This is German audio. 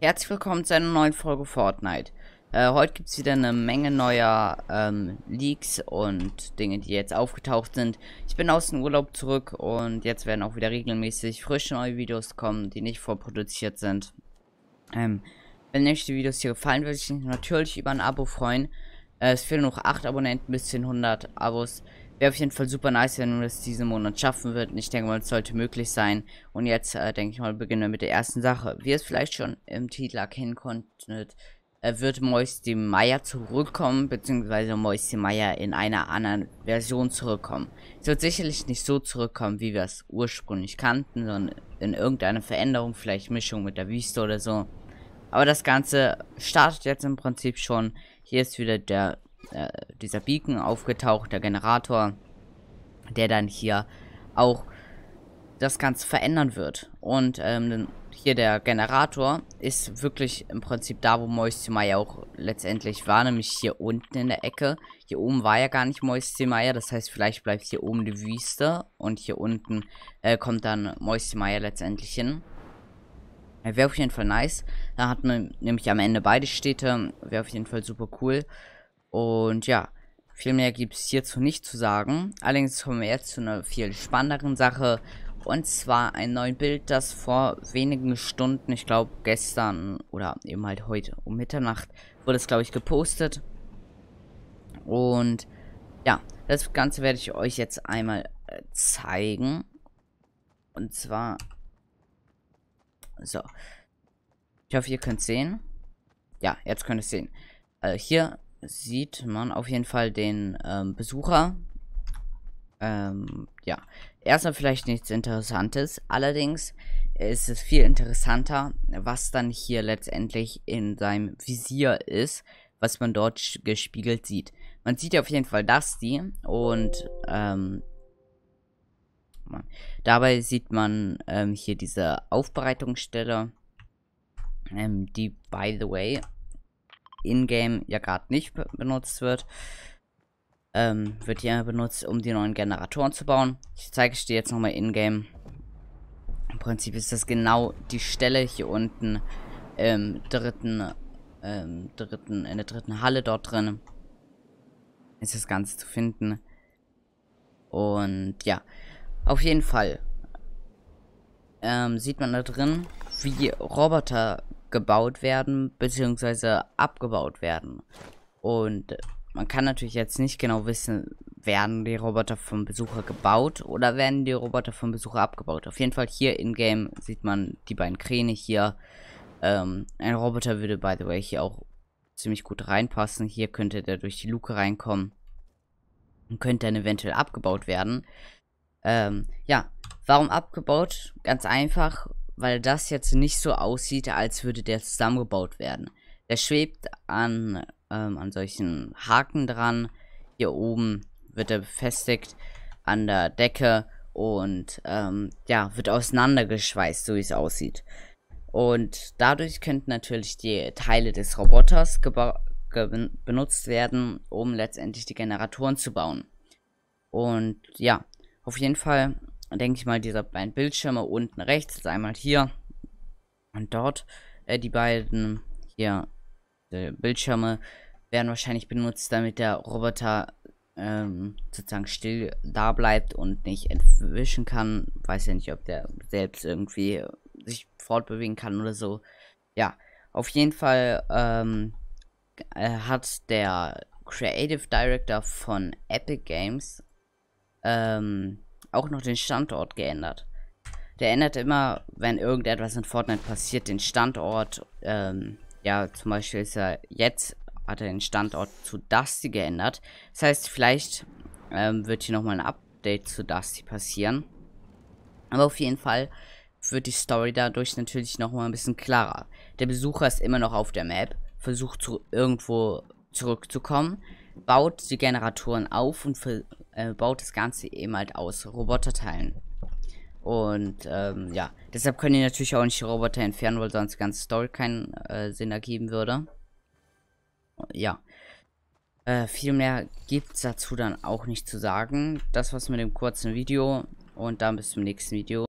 Herzlich willkommen zu einer neuen Folge Fortnite. Äh, heute gibt es wieder eine Menge neuer ähm, Leaks und Dinge, die jetzt aufgetaucht sind. Ich bin aus dem Urlaub zurück und jetzt werden auch wieder regelmäßig frische neue Videos kommen, die nicht vorproduziert sind. Ähm, wenn euch die Videos hier gefallen, würde ich mich natürlich über ein Abo freuen. Äh, es fehlen noch 8 Abonnenten bis zu 100 Abos. Wäre auf jeden Fall super nice, wenn wir es diesen Monat schaffen würden. Ich denke mal, es sollte möglich sein. Und jetzt, äh, denke ich mal, beginnen wir mit der ersten Sache. Wie ihr es vielleicht schon im Titel erkennen konntet, äh, wird Moisty Meier zurückkommen, beziehungsweise Moisty Meier in einer anderen Version zurückkommen. Es wird sicherlich nicht so zurückkommen, wie wir es ursprünglich kannten, sondern in irgendeiner Veränderung, vielleicht Mischung mit der Wüste oder so. Aber das Ganze startet jetzt im Prinzip schon. Hier ist wieder der äh, dieser Beacon aufgetaucht, der Generator, der dann hier auch das Ganze verändern wird. Und ähm, hier der Generator ist wirklich im Prinzip da, wo Moisty ja auch letztendlich war, nämlich hier unten in der Ecke. Hier oben war ja gar nicht Moisty das heißt, vielleicht bleibt hier oben die Wüste und hier unten äh, kommt dann Moisty letztendlich hin. Wäre auf jeden Fall nice. Da hat man nämlich am Ende beide Städte. Wäre auf jeden Fall super cool. Und ja, viel mehr gibt es hierzu nicht zu sagen. Allerdings kommen wir jetzt zu einer viel spannenderen Sache. Und zwar ein neues Bild, das vor wenigen Stunden, ich glaube gestern oder eben halt heute um Mitternacht, wurde es glaube ich gepostet. Und ja, das Ganze werde ich euch jetzt einmal äh, zeigen. Und zwar... So. Ich hoffe, ihr könnt sehen. Ja, jetzt könnt ihr es sehen. Also hier sieht man auf jeden Fall den ähm, Besucher. Ähm, ja, erstmal vielleicht nichts Interessantes. Allerdings ist es viel interessanter, was dann hier letztendlich in seinem Visier ist, was man dort gespiegelt sieht. Man sieht auf jeden Fall das die und ähm, dabei sieht man ähm, hier diese Aufbereitungsstelle, ähm, die by the way in-game ja gerade nicht benutzt wird. Ähm, wird ja benutzt, um die neuen Generatoren zu bauen. Ich zeige es dir jetzt nochmal in-game. Im Prinzip ist das genau die Stelle hier unten im dritten, ähm, dritten, in der dritten Halle dort drin. Ist das Ganze zu finden. Und ja, auf jeden Fall ähm, sieht man da drin, wie Roboter gebaut werden, beziehungsweise abgebaut werden. Und man kann natürlich jetzt nicht genau wissen, werden die Roboter vom Besucher gebaut oder werden die Roboter vom Besucher abgebaut. Auf jeden Fall hier in-game sieht man die beiden Kräne hier. Ähm, ein Roboter würde, by the way, hier auch ziemlich gut reinpassen. Hier könnte der durch die Luke reinkommen. Und könnte dann eventuell abgebaut werden. Ähm, ja, warum abgebaut? Ganz einfach, weil das jetzt nicht so aussieht, als würde der zusammengebaut werden. Der schwebt an, ähm, an solchen Haken dran. Hier oben wird er befestigt an der Decke und ähm, ja, wird auseinandergeschweißt, so wie es aussieht. Und dadurch könnten natürlich die Teile des Roboters benutzt werden, um letztendlich die Generatoren zu bauen. Und ja, auf jeden Fall denke ich mal, diese beiden Bildschirme unten rechts, ist einmal hier und dort. Äh, die beiden hier die Bildschirme werden wahrscheinlich benutzt, damit der Roboter ähm, sozusagen still da bleibt und nicht entwischen kann. Weiß ja nicht, ob der selbst irgendwie sich fortbewegen kann oder so. Ja, auf jeden Fall ähm, äh, hat der Creative Director von Epic Games ähm, auch noch den Standort geändert. Der ändert immer, wenn irgendetwas in Fortnite passiert, den Standort. Ähm, ja, zum Beispiel ist er jetzt, hat er den Standort zu Dusty geändert. Das heißt, vielleicht ähm, wird hier nochmal ein Update zu Dusty passieren. Aber auf jeden Fall wird die Story dadurch natürlich nochmal ein bisschen klarer. Der Besucher ist immer noch auf der Map, versucht zu irgendwo zurückzukommen, baut die Generatoren auf und äh, baut das Ganze eben halt aus Roboterteilen. Und ähm, ja, deshalb können die natürlich auch nicht die Roboter entfernen, weil sonst die ganze Story keinen äh, Sinn ergeben würde. Ja. Äh, viel mehr gibt es dazu dann auch nicht zu sagen. Das war's mit dem kurzen Video und dann bis zum nächsten Video.